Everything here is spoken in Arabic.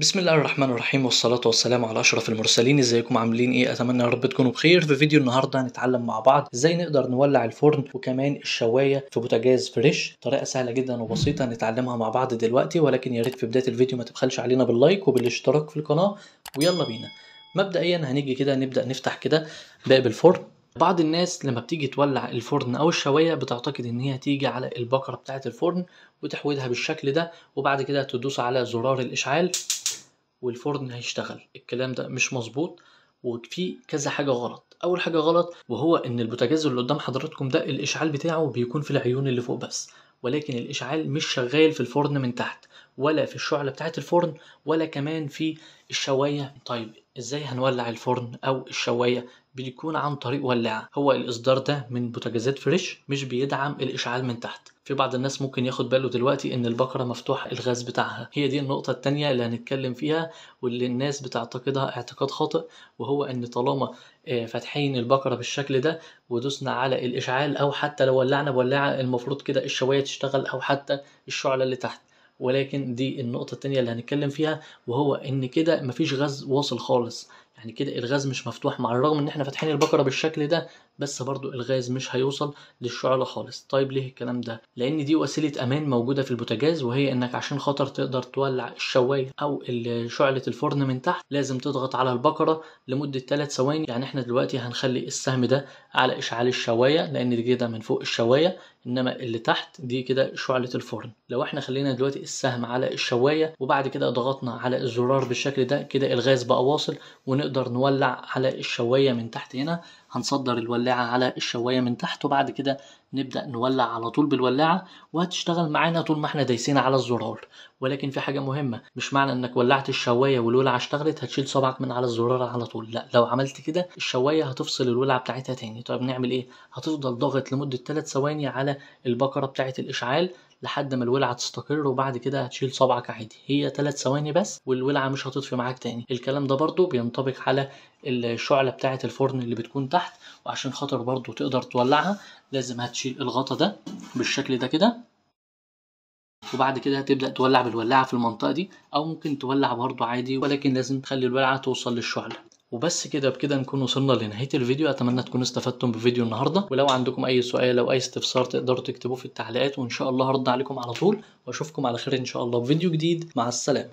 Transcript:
بسم الله الرحمن الرحيم والصلاة والسلام على أشرف المرسلين. إزيكم؟ عاملين إيه؟ أتمنى يا رب تكونوا بخير. في فيديو النهاردة هنتعلم مع بعض إزاي نقدر نولع الفرن وكمان الشواية في بوتاجاز فريش. طريقة سهلة جدا وبسيطة نتعلمها مع بعض دلوقتي ولكن يا ريت في بداية الفيديو ما تبخلش علينا باللايك وبالاشتراك في القناة ويلا بينا. مبدئيا هنيجي كده نبدأ نفتح كده باب الفرن. بعض الناس لما بتيجي تولع الفرن أو الشواية بتعتقد إن هي تيجي على البكره بتاعة الفرن وتحودها بالشكل ده وبعد كده تدوس على زرار الإشعال. والفرن هيشتغل. الكلام ده مش مظبوط وفي كذا حاجة غلط. أول حاجة غلط وهو إن البوتاجاز اللي قدام حضراتكم ده الإشعال بتاعه بيكون في العيون اللي فوق بس. ولكن الإشعال مش شغال في الفرن من تحت ولا في الشعلة بتاعت الفرن ولا كمان في الشواية. طيب إزاي هنولع الفرن أو الشواية؟ بيكون عن طريق ولاعة. هو الإصدار ده من بوتاجازات فريش مش بيدعم الإشعال من تحت. في بعض الناس ممكن ياخد باله دلوقتي إن البكرة مفتوح الغاز بتاعها. هي دي النقطة التانية اللي هنتكلم فيها واللي الناس بتعتقدها اعتقاد خاطئ وهو إن طالما فاتحين البكرة بالشكل ده ودوسنا على الإشعال أو حتى لو ولعنا بولاعة المفروض كده الشواية تشتغل أو حتى الشعلة اللي تحت. ولكن دي النقطة التانية اللي هنتكلم فيها وهو إن كده مفيش غاز واصل خالص. يعني كده الغاز مش مفتوح مع الرغم إن إحنا فاتحين البكرة بالشكل ده بس برضو الغاز مش هيوصل للشعلة خالص. طيب ليه الكلام ده؟ لأن دي وسيلة أمان موجودة في البوتاجاز وهي إنك عشان خاطر تقدر تولع الشواية أو شعلة الفرن من تحت لازم تضغط على البكرة لمدة 3 ثواني. يعني إحنا دلوقتي هنخلي السهم ده على إشعال الشواية لأن دي كده من فوق الشواية إنما اللي تحت دي كده شعلة الفرن. لو إحنا خلينا دلوقتي السهم على الشواية وبعد كده ضغطنا على الزرار بالشكل ده كده الغاز بقى واصل ونقدر نولع على الشواية من تحت هنا. هنصدر الولاعة على الشواية من تحت وبعد كده نبدأ نولع على طول بالولاعة وهتشتغل معانا طول ما إحنا دايسين على الزرار. ولكن في حاجة مهمة مش معنى انك ولعت الشواية والولعة اشتغلت هتشيل صبعك من على الزرار على طول. لا لو عملت كده الشواية هتفصل الولعة بتاعتها تاني. طيب نعمل إيه؟ هتفضل ضاغط لمدة 3 ثواني على البكرة بتاعت الإشعال. لحد ما الولعة تستقر وبعد كده هتشيل صبعك عادي. هي 3 ثواني بس والولعة مش هتطفي معاك تاني. الكلام ده برضو بينطبق على الشعلة بتاعة الفرن اللي بتكون تحت وعشان خاطر برضو تقدر تولعها لازم هتشيل الغطا ده بالشكل ده كده. وبعد كده هتبدأ تولع بالولاعة في المنطقة دي أو ممكن تولع برضو عادي ولكن لازم تخلي الولعة توصل للشعلة. وبس كده بكده نكون وصلنا لنهاية الفيديو. أتمنى تكونوا استفدتم بفيديو النهاردة. ولو عندكم أي سؤال أو أي استفسار تقدروا تكتبوه في التعليقات وإن شاء الله هرد عليكم على طول. وأشوفكم على خير إن شاء الله بفيديو جديد. مع السلامة.